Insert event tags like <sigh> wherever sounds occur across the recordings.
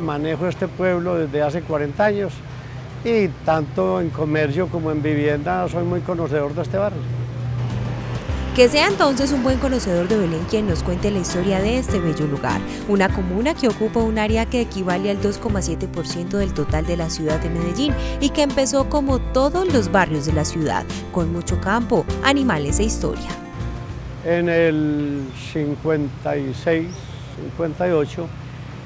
manejo este pueblo desde hace 40 años y tanto en comercio como en vivienda soy muy conocedor de este barrio. Que sea entonces un buen conocedor de Belén quien nos cuente la historia de este bello lugar, una comuna que ocupa un área que equivale al 2,7% del total de la ciudad de Medellín y que empezó como todos los barrios de la ciudad, con mucho campo, animales e historia. En el 56, 58,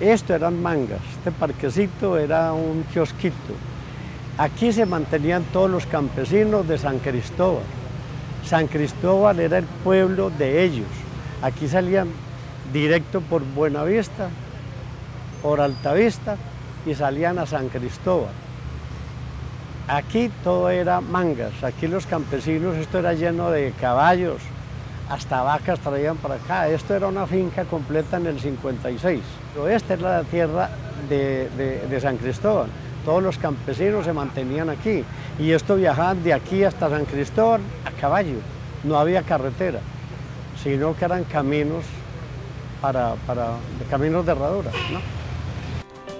esto eran mangas, este parquecito era un kiosquito. Aquí se mantenían todos los campesinos de San Cristóbal. San Cristóbal era el pueblo de ellos. Aquí salían directo por Buenavista, por Altavista y salían a San Cristóbal. Aquí todo era mangas, aquí los campesinos, esto era lleno de caballos, hasta vacas traían para acá. Esto era una finca completa en el 56. Esta es la tierra de, de San Cristóbal. Todos los campesinos se mantenían aquí y esto viajaban de aquí hasta San Cristóbal a caballo. No había carretera, sino que eran caminos para, para caminos de herradura.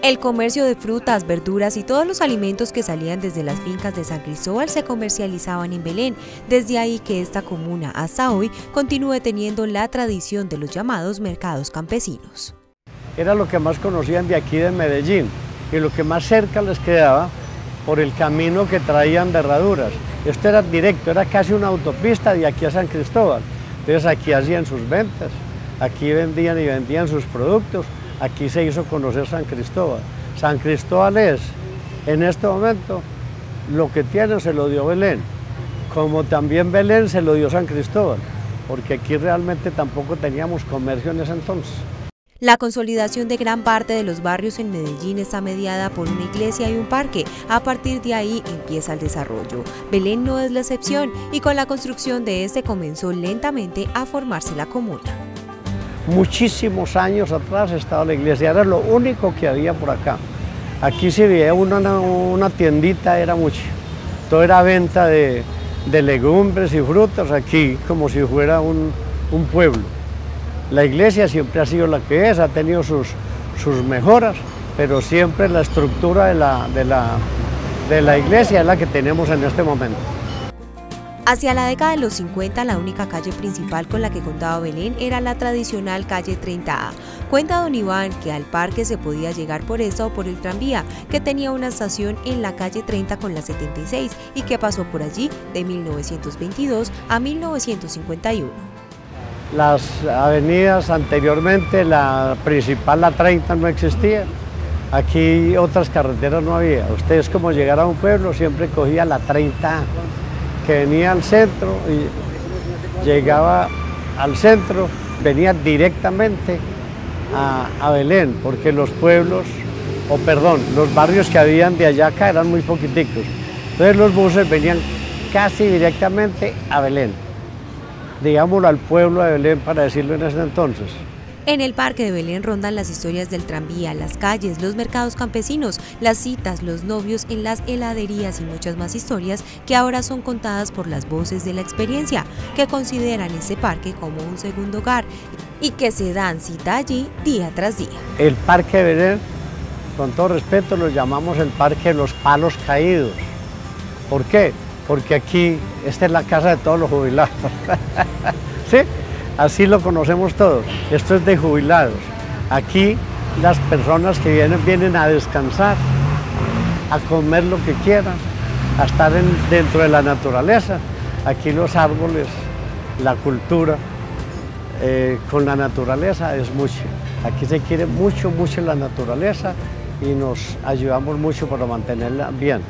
El comercio de frutas, verduras y todos los alimentos que salían desde las fincas de San Cristóbal se comercializaban en Belén, desde ahí que esta comuna hasta hoy continúe teniendo la tradición de los llamados mercados campesinos. Era lo que más conocían de aquí de Medellín, y lo que más cerca les quedaba por el camino que traían de herraduras. Esto era directo, era casi una autopista de aquí a San Cristóbal. Entonces aquí hacían sus ventas, aquí vendían y vendían sus productos, aquí se hizo conocer San Cristóbal. San Cristóbal es, en este momento, lo que tiene se lo dio Belén, como también Belén se lo dio San Cristóbal, porque aquí realmente tampoco teníamos comercio en ese entonces. La consolidación de gran parte de los barrios en Medellín está mediada por una iglesia y un parque. A partir de ahí empieza el desarrollo. Belén no es la excepción y con la construcción de este comenzó lentamente a formarse la comuna. Muchísimos años atrás estaba la iglesia, era lo único que había por acá. Aquí si veía una, una tiendita, era mucho. Todo era venta de, legumbres y frutas aquí, como si fuera un pueblo. La iglesia siempre ha sido la que es, ha tenido sus, sus mejoras, pero siempre la estructura de la, de, la, de la iglesia es la que tenemos en este momento. Hacia la década de los 50, la única calle principal con la que contaba Belén era la tradicional calle 30A. Cuenta don Iván que al parque se podía llegar por esta o por el tranvía, que tenía una estación en la calle 30 con la 76 y que pasó por allí de 1922 a 1951 las avenidas anteriormente, la principal, la 30, no existía. Aquí otras carreteras no había. Ustedes como llegar a un pueblo siempre cogía la 30 que venía al centro y llegaba al centro, venía directamente a, a Belén, porque los pueblos, o perdón, los barrios que habían de allá acá eran muy poquiticos. Entonces los buses venían casi directamente a Belén digámoslo, al pueblo de Belén para decirlo en ese entonces. En el Parque de Belén rondan las historias del tranvía, las calles, los mercados campesinos, las citas, los novios en las heladerías y muchas más historias que ahora son contadas por las voces de la experiencia, que consideran ese parque como un segundo hogar y que se dan cita allí día tras día. El Parque de Belén, con todo respeto, lo llamamos el Parque de los Palos Caídos. ¿Por qué? porque aquí esta es la casa de todos los jubilados. <laughs> ¿Sí? Así lo conocemos todos. Esto es de jubilados. Aquí las personas que vienen vienen a descansar, a comer lo que quieran, a estar dentro de la naturaleza. Aquí los árboles, la cultura eh, con la naturaleza es mucho. Aquí se quiere mucho, mucho la naturaleza y nos ayudamos mucho para mantenerla bien.